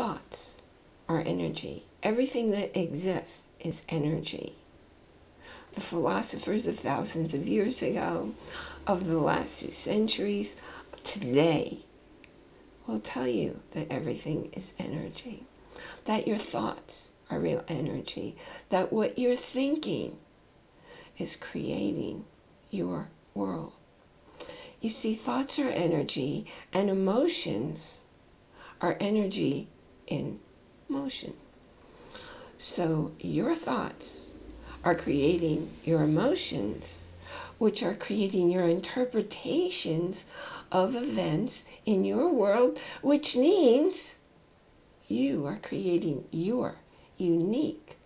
thoughts are energy. Everything that exists is energy. The philosophers of thousands of years ago, of the last two centuries, today, will tell you that everything is energy. That your thoughts are real energy. That what you're thinking is creating your world. You see, thoughts are energy, and emotions are energy in motion. So your thoughts are creating your emotions, which are creating your interpretations of events in your world, which means you are creating your unique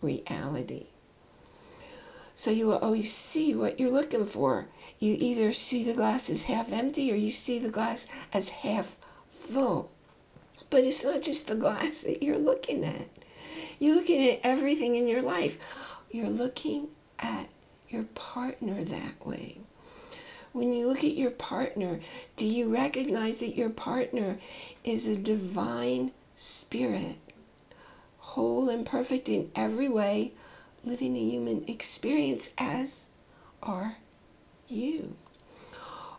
reality. So you will always see what you're looking for. You either see the glass as half empty or you see the glass as half full. But it's not just the glass that you're looking at. You're looking at everything in your life. You're looking at your partner that way. When you look at your partner, do you recognize that your partner is a divine spirit, whole and perfect in every way, living a human experience as are you?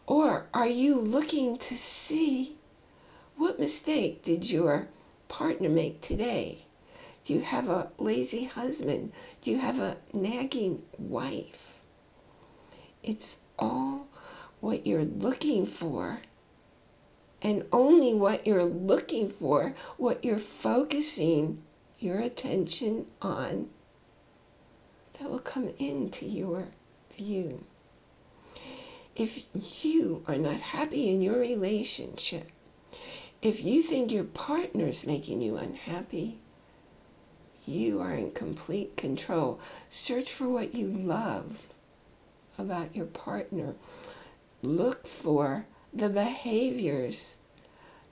Or are you looking to see what mistake did your partner make today? Do you have a lazy husband? Do you have a nagging wife? It's all what you're looking for and only what you're looking for, what you're focusing your attention on, that will come into your view. If you are not happy in your relationship, if you think your partner's making you unhappy, you are in complete control. Search for what you love about your partner. Look for the behaviors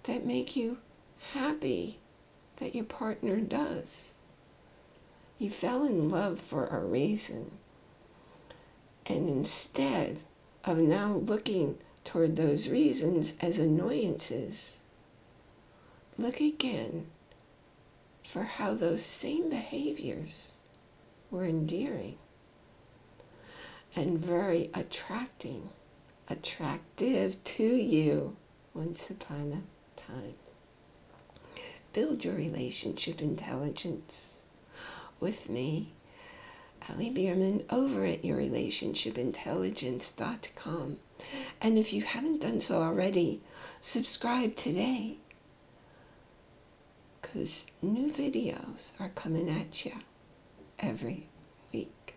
that make you happy that your partner does. You fell in love for a reason. And instead of now looking toward those reasons as annoyances, look again for how those same behaviors were endearing and very attracting, attractive to you once upon a time. Build your relationship intelligence with me, Ali Bierman, over at yourrelationshipintelligence.com. And if you haven't done so already, subscribe today because new videos are coming at you every week.